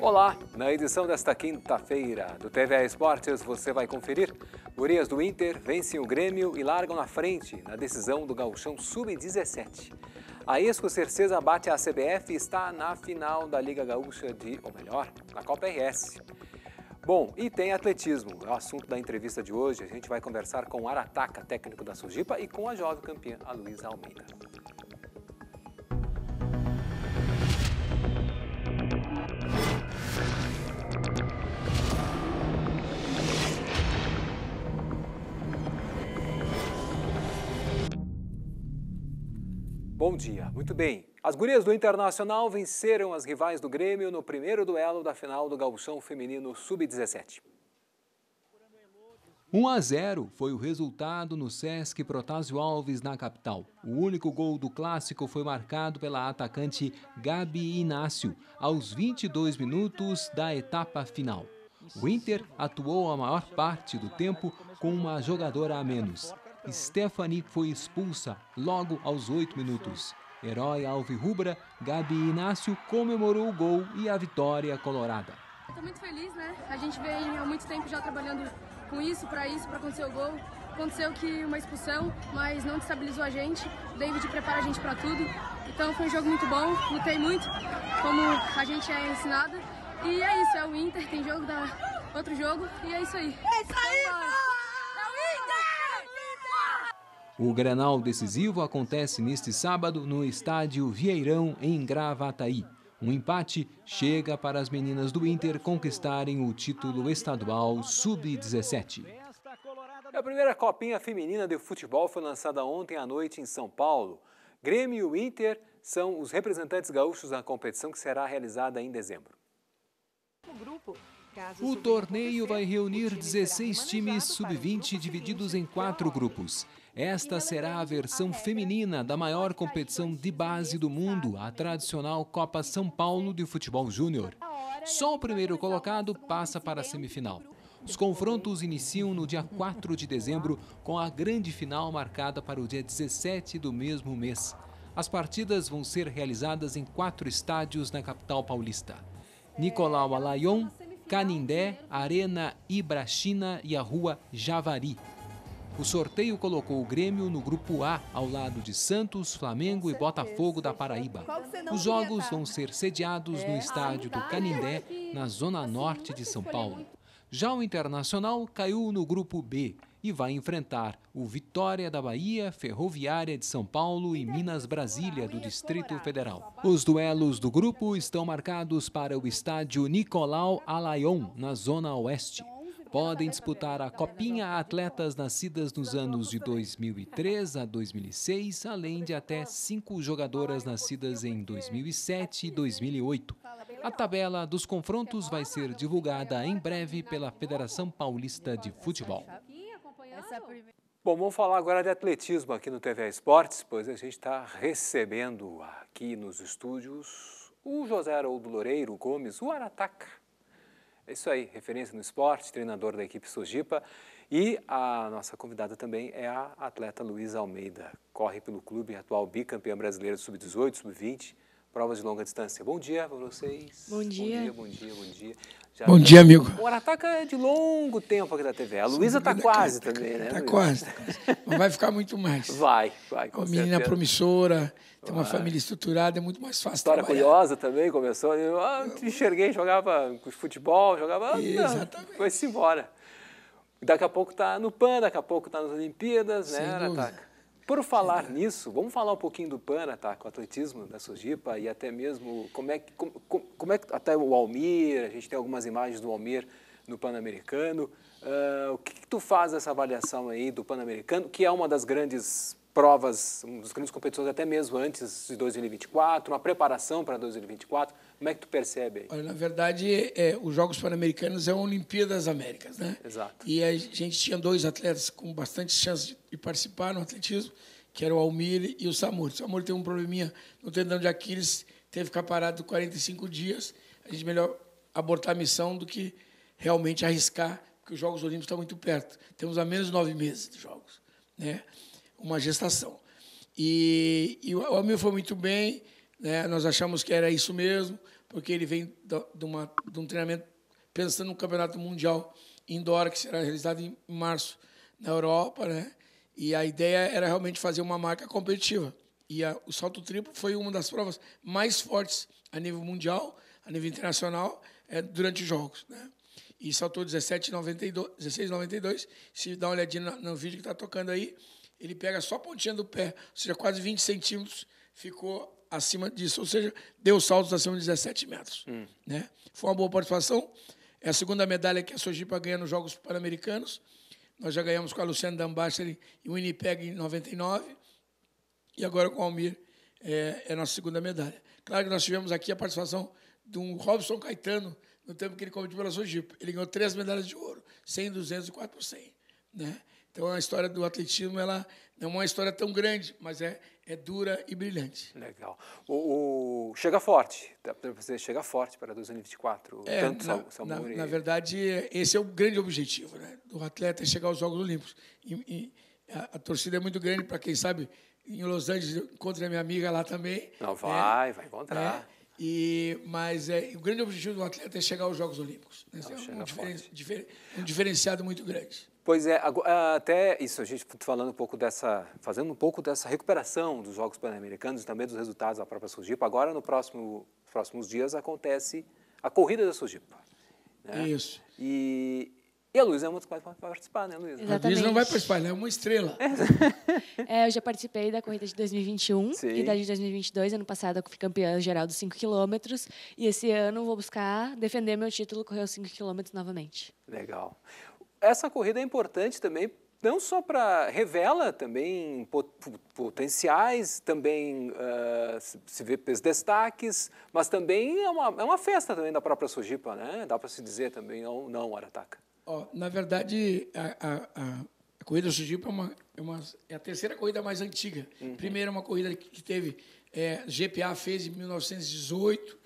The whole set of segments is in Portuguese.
Olá, na edição desta quinta-feira do TVA Esportes você vai conferir. Gurias do Inter vencem o Grêmio e largam na frente na decisão do Gauchão Sub-17. A Esco Cercesa bate a CBF e está na final da Liga Gaúcha de, ou melhor, na Copa RS. Bom, e tem atletismo, é o assunto da entrevista de hoje. A gente vai conversar com o Arataca, técnico da Sujipa, e com a jovem campeã, a Luísa Almeida. Bom dia, muito bem. As gurias do Internacional venceram as rivais do Grêmio no primeiro duelo da final do Gauchão Feminino Sub-17. 1 a 0 foi o resultado no Sesc Protásio Alves na capital. O único gol do clássico foi marcado pela atacante Gabi Inácio aos 22 minutos da etapa final. O Inter atuou a maior parte do tempo com uma jogadora a menos. Stephanie foi expulsa logo aos oito minutos. Herói alvirrubra, Gabi Inácio comemorou o gol e a vitória colorada. Estou muito feliz, né? A gente vem há muito tempo já trabalhando com isso, para isso, para acontecer o gol. Aconteceu que uma expulsão, mas não destabilizou a gente. O David prepara a gente para tudo. Então foi um jogo muito bom, lutei muito, como a gente é ensinado. E é isso, é o Inter, tem jogo da outro jogo e é isso aí. É isso aí! O Grenal decisivo acontece neste sábado no estádio Vieirão, em Gravataí. Um empate chega para as meninas do Inter conquistarem o título estadual Sub-17. A primeira copinha feminina de futebol foi lançada ontem à noite em São Paulo. Grêmio e Inter são os representantes gaúchos na competição que será realizada em dezembro. O torneio vai reunir 16 times sub-20 divididos em quatro grupos. Esta será a versão feminina da maior competição de base do mundo, a tradicional Copa São Paulo de Futebol Júnior. Só o primeiro colocado passa para a semifinal. Os confrontos iniciam no dia 4 de dezembro, com a grande final marcada para o dia 17 do mesmo mês. As partidas vão ser realizadas em quatro estádios na capital paulista: Nicolau Alayon, Canindé, Arena Ibrachina e a Rua Javari. O sorteio colocou o Grêmio no grupo A, ao lado de Santos, Flamengo e Botafogo da Paraíba. Os jogos vão ser sediados no estádio do Canindé, na zona norte de São Paulo. Já o Internacional caiu no grupo B e vai enfrentar o Vitória da Bahia, Ferroviária de São Paulo e Minas Brasília do Distrito Federal. Os duelos do grupo estão marcados para o estádio Nicolau Alayon, na zona oeste podem disputar a Copinha atletas nascidas nos anos de 2003 a 2006, além de até cinco jogadoras nascidas em 2007 e 2008. A tabela dos confrontos vai ser divulgada em breve pela Federação Paulista de Futebol. Bom, vamos falar agora de atletismo aqui no TV Esportes, pois a gente está recebendo aqui nos estúdios o José Haroldo Loureiro Gomes, o Arataca. É isso aí, referência no esporte, treinador da equipe Sojipa. E a nossa convidada também é a atleta Luísa Almeida. Corre pelo clube, atual bicampeã brasileira sub-18, sub-20, provas de longa distância. Bom dia para vocês. Bom dia. Bom dia, bom dia, bom dia. Bom dia, amigo. O Arataca é de longo tempo aqui da TV. A Luísa está quase também, né? Está quase. Mas vai ficar muito mais. Vai, vai, com Uma menina certeza. promissora, tem uma família estruturada, é muito mais fácil História trabalhar. curiosa também, começou. Eu ah, te enxerguei, jogava futebol, jogava. ah, Exatamente. Foi-se embora. Daqui a pouco está no PAN, daqui a pouco está nas Olimpíadas, Sem né. Arataca? Por falar nisso, vamos falar um pouquinho do PAN, Arataca, o atletismo da Sojipa e até mesmo como é que, como, como é que até o Almir, a gente tem algumas imagens do Almir no Pan-Americano. Ah, o que, que tu faz dessa avaliação aí do Pan-Americano, que é uma das grandes provas, uma das grandes competições até mesmo antes de 2024, uma preparação para 2024. Como é que tu percebe aí? Olha, na verdade, é, os Jogos Pan-Americanos é a Olimpíada das Américas, né? Exato. E a gente tinha dois atletas com bastante chance de participar no atletismo, que era o Almir e o Samur. O Samur teve um probleminha no tendão de Aquiles, teve que ficar parado 45 dias. A gente melhor abortar a missão do que realmente arriscar, porque os Jogos Olímpicos estão muito perto. Temos a menos nove meses de Jogos, né? Uma gestação. E, e o Almir foi muito bem, né? Nós achamos que era isso mesmo, porque ele vem de, uma, de um treinamento pensando no campeonato mundial indoor que será realizado em março na Europa, né? E a ideia era realmente fazer uma marca competitiva. E a, o salto triplo foi uma das provas mais fortes a nível mundial, a nível internacional, é, durante os jogos, né? E saltou 17,92, 16,92. Se dá uma olhadinha no, no vídeo que está tocando aí, ele pega só a pontinha do pé, ou seja, quase 20 centímetros, ficou acima disso, ou seja, deu saltos acima de 17 metros. Hum. Né? Foi uma boa participação. É a segunda medalha que a Sojipa ganha nos Jogos Pan-Americanos. Nós já ganhamos com a Luciana Dambacher e o Winnipeg em 99. E agora com o Almir é, é a nossa segunda medalha. Claro que nós tivemos aqui a participação de um Robson Caetano, no tempo que ele competiu pela Sojipa. Ele ganhou três medalhas de ouro, 100, 200 e 4 por 100. Né? Então, a história do atletismo ela não é uma história tão grande, mas é, é dura e brilhante. Legal. O, o chega forte, você chega forte para 2024, é, tanto na, na, na, verdade, esse é o grande objetivo né, do atleta, é chegar aos Jogos Olímpicos. E, e a, a, torcida é muito grande para quem sabe, em Los Angeles, encontrei a minha amiga lá também. Não, vai, é, vai encontrar. É, e, mas é, o grande objetivo do atleta é chegar aos Jogos Olímpicos. Né? Não, é um, diferen, difer, um diferenciado muito grande. Pois é, até isso, a gente falando um pouco dessa, fazendo um pouco dessa recuperação dos Jogos Pan-Americanos e também dos resultados da própria Sujipa. Agora, no próximo, nos próximos dias, acontece a corrida da Sujipa. Né? Isso. E, e a Luísa é uma das que vai participar, né, Luísa? A Luísa não vai participar, ela é uma estrela. É, eu já participei da corrida de 2021 Sim. e da de 2022. Ano passado eu fui campeã geral dos 5 quilômetros. E esse ano vou buscar defender meu título, correr os 5 quilômetros novamente. Legal essa corrida é importante também, não só para revela também potenciais, também uh, se vê destaques, mas também é uma, é uma festa também da própria Sojipa, né? Dá para se dizer também ou não, Arataca? Oh, na verdade, a, a, a corrida Sojipa é, uma, é, uma, é a terceira corrida mais antiga. Uhum. Primeiro, uma corrida que teve, é, GPA fez em 1918,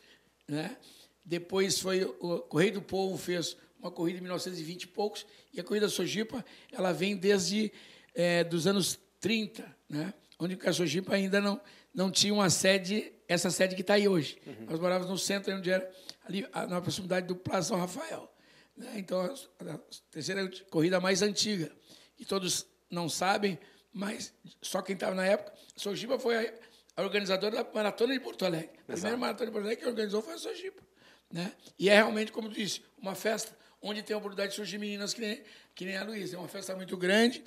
né? Depois foi o Correio do Povo fez uma corrida em 1920 e poucos, e a corrida Sojipa ela vem desde é, dos anos 30, né? onde a Sojipa ainda não, não tinha uma sede, essa sede que está aí hoje. Uhum. Nós morávamos no centro, onde era ali na proximidade do Plaza São Rafael. Né? Então, a, a terceira corrida mais antiga, e todos não sabem, mas só quem estava na época, Sojipa foi a, a, organizadora da Maratona de Porto Alegre. A primeira maratona de Porto Alegre que organizou foi a Sojipa. Né? E é realmente, como tu disse, uma festa onde tem a oportunidade de surgir meninas que nem, que nem a Luísa. É uma festa muito grande.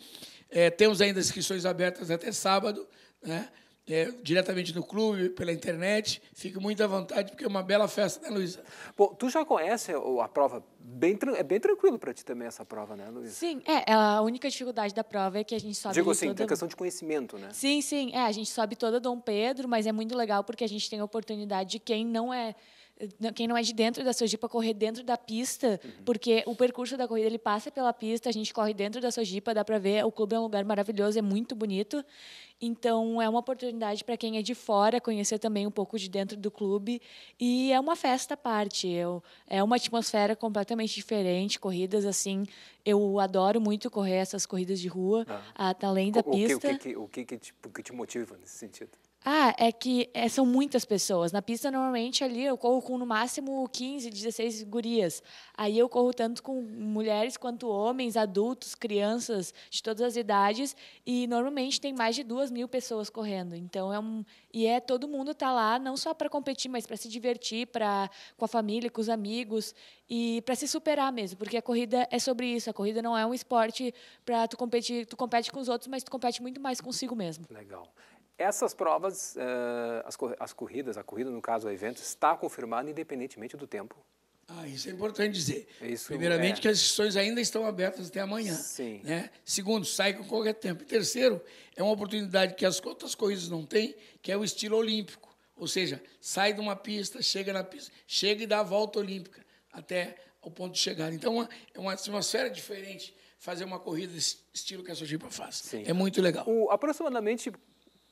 É, temos ainda inscrições abertas até sábado, né? É, diretamente no clube, pela internet. Fique muito à vontade, porque é uma bela festa, né, Luísa? Bom, tu já conhece a prova, bem, é bem tranquilo para ti também essa prova, né, Luísa? Sim, é, a única dificuldade da prova é que a gente sobe Digo assim, toda... tem questão de conhecimento, né? Sim, sim, é, a gente sobe toda Dom Pedro, mas é muito legal porque a gente tem a oportunidade de quem não é quem não é de dentro da Sojipa correr dentro da pista, uhum. porque o percurso da corrida ele passa pela pista, a gente corre dentro da Sojipa, dá para ver, o clube é um lugar maravilhoso, é muito bonito. Então é uma oportunidade para quem é de fora conhecer também um pouco de dentro do clube e é uma festa à parte. Eu, é uma atmosfera completamente diferente, corridas assim. Eu adoro muito correr essas corridas de rua, ah. além da o, pista. Que, o que, o que, que, te, o que te motiva nesse sentido? Ah, é que é, são muitas pessoas. Na pista, normalmente, ali eu corro com no máximo 15, 16 gurias. Aí eu corro tanto com mulheres quanto homens, adultos, crianças de todas as idades. E normalmente tem mais de duas mil pessoas correndo. Então é um. E é todo mundo tá lá, não só para competir, mas para se divertir, para com a família, com os amigos e para se superar mesmo, porque a corrida é sobre isso. A corrida não é um esporte para tu competir, tu compete com os outros, mas tu compete muito mais consigo mesmo. Legal. Essas provas, uh, as, corridas, a corrida, no caso, o evento, está confirmado independentemente do tempo. Ah, isso é importante dizer. Isso Primeiramente, é. que as inscrições ainda estão abertas até amanhã. Sim. Né? Segundo, sai com qualquer tempo. E terceiro, é uma oportunidade que as outras corridas não têm, que é o estilo olímpico. Ou seja, sai de uma pista, chega na pista, chega e dá a volta olímpica até o ponto de chegada. Então, é uma atmosfera diferente fazer uma corrida desse estilo que a Sojipa faz. Sim. É muito legal. O, aproximadamente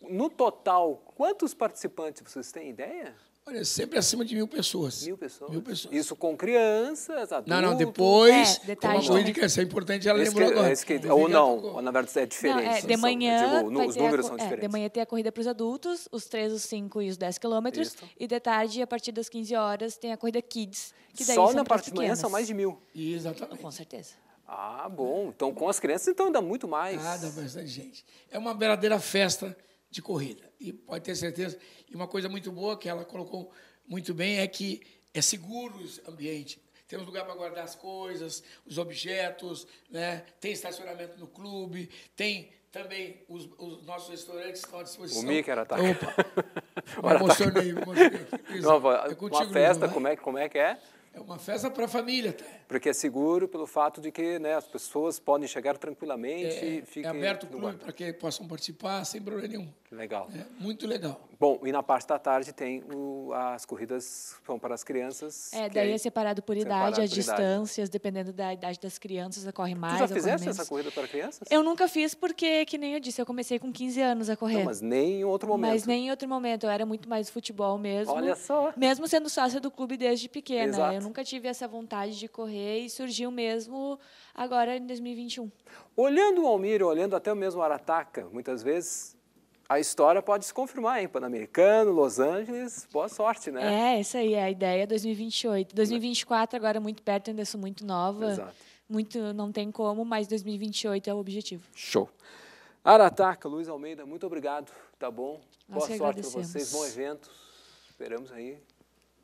no total, quantos participantes vocês têm ideia? Olha, sempre acima de mil pessoas. Mil pessoas? Mil pessoas. Isso com crianças, adultos? Não, não, depois, É, como a detalhe corrida também. que é importante, ela lembrou que- agora. O ou não, ou na verdade é diferente. Não, é, de são- manhã, digo, os a números co- são é, de diferentes. manhã tem a corrida para os adultos, os 3, os 5 e os 10 quilômetros. Isso. E de tarde, a partir das 15 horas, tem a corrida Kids. Que daí Só são na parte de manhã são mais de mil. Exatamente. Com certeza. Ah, bom. Então com as crianças então ainda muito mais. Ah, dá bastante gente. É uma verdadeira festa de corrida. E pode ter certeza. E uma coisa muito boa que ela colocou muito bem é que é seguro o ambiente. Temos lugar para guardar as coisas, os objetos, né? tem estacionamento no clube, tem também os, os nossos restaurantes que estão à disposição. O Mickey era tá. Opa! Emocionei, emocionei. Não, É uma festa, vai? como é, como é que é? É uma festa para a família até. Porque é seguro pelo fato de que né, as pessoas podem chegar tranquilamente e É, fiquem é aberto o clube para que possam participar sem problema nenhum. Legal. É muito legal. Bom, e na parte da tarde tem o- as corridas são para as crianças. É, daí aí- é separado por idade, as por idade. distâncias, dependendo da idade das crianças, corre mais, Tu já fizeste menos. essa corrida para crianças? Eu nunca fiz porque, que nem eu disse, eu comecei com 15 anos a correr. Não, mas nem em outro momento. Mas nem em outro momento, eu era muito mais futebol mesmo. Olha só. Mesmo sendo sócia do clube desde pequena. Exato. Eu nunca tive essa vontade de correr e surgiu mesmo agora em 2021. Olhando o Almir, olhando até o mesmo Arataca, muitas vezes a história pode se confirmar, hein? Pan-Americano, Los Angeles, boa sorte, né? É, isso aí, é a ideia é 2028. 2024 agora muito perto, ainda sou muito nova. Exato. Muito não tem como, mas 2028 é o objetivo. Show. Arataca, Luiz Almeida, muito obrigado, tá bom? Nós Boa sorte para vocês, bom evento. Esperamos aí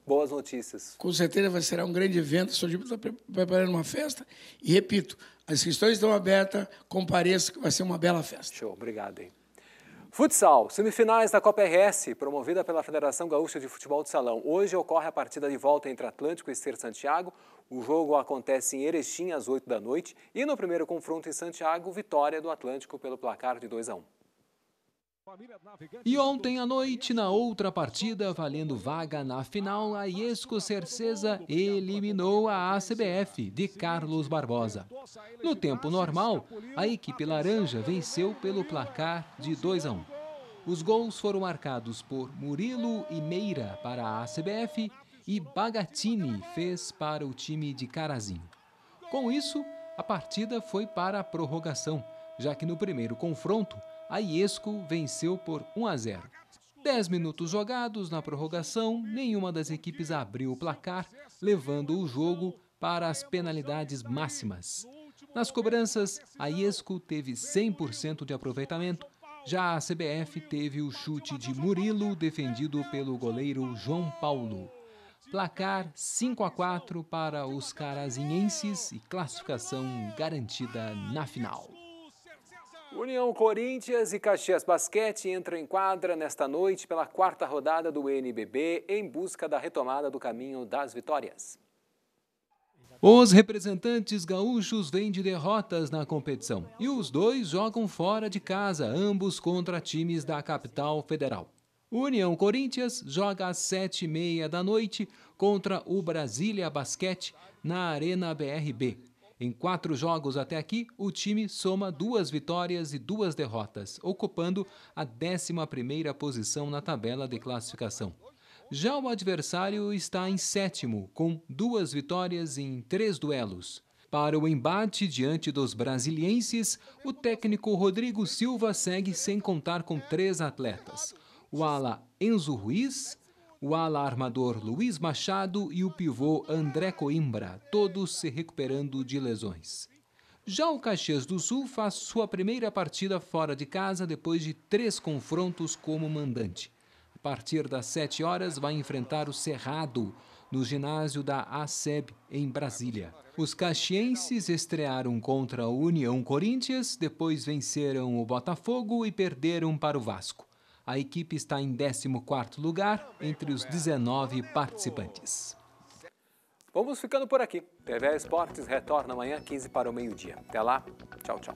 boas notícias. Com certeza vai ser um grande evento. A Sojipa está pre- preparando uma festa. E repito, as inscrições estão abertas. Compareça, que vai ser uma bela festa. Show, obrigado, hein? Futsal, semifinais da Copa RS, promovida pela Federação Gaúcha de Futebol de Salão. Hoje ocorre a partida de volta entre Atlântico e Ser Santiago. O jogo acontece em Erechim às 8 da noite e no primeiro confronto em Santiago, vitória do Atlântico pelo placar de 2 a 1. E ontem à noite, na outra partida, valendo vaga na final, a Iesco Cercesa eliminou a ACBF de Carlos Barbosa. No tempo normal, a equipe laranja venceu pelo placar de 2 a 1. Os gols foram marcados por Murilo e Meira para a ACBF e Bagatini fez para o time de Carazinho. Com isso, a partida foi para a prorrogação, já que no primeiro confronto, a Iesco venceu por 1 a 0. Dez minutos jogados na prorrogação, nenhuma das equipes abriu o placar, levando o jogo para as penalidades máximas. Nas cobranças, a Iesco teve 100% de aproveitamento, já a CBF teve o chute de Murilo defendido pelo goleiro João Paulo. Placar 5 a 4 para os carazinhenses e classificação garantida na final. União Corinthians e Caxias Basquete entram em quadra nesta noite pela quarta rodada do NBB em busca da retomada do caminho das vitórias. Os representantes gaúchos vêm de derrotas na competição e os dois jogam fora de casa, ambos contra times da capital federal. União Corinthians joga às sete e meia da noite contra o Brasília Basquete na Arena BRB. Em quatro jogos até aqui, o time soma duas vitórias e duas derrotas, ocupando a 11ª posição na tabela de classificação. Já o adversário está em sétimo, com duas vitórias em três duelos. Para o embate diante dos brasilienses, o técnico Rodrigo Silva segue sem contar com três atletas: o ala Enzo Ruiz, o ala armador Luiz Machado e o pivô André Coimbra, todos se recuperando de lesões. Já o Caxias do Sul faz sua primeira partida fora de casa depois de três confrontos como mandante. A partir das 7 horas vai enfrentar o Cerrado no ginásio da ASEB em Brasília. Os caxienses estrearam contra o União Corinthians, depois venceram o Botafogo e perderam para o Vasco. A equipe está em 14º lugar entre os 19 participantes. Vamos ficando por aqui. TV Esportes retorna amanhã 15 para o meio-dia. Até lá. Tchau, tchau.